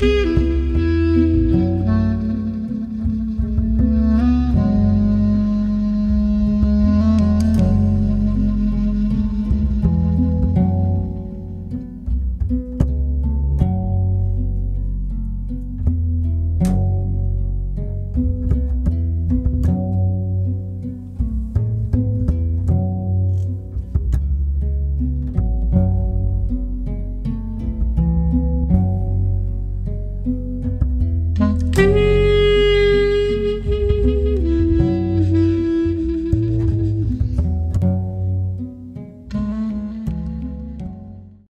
Música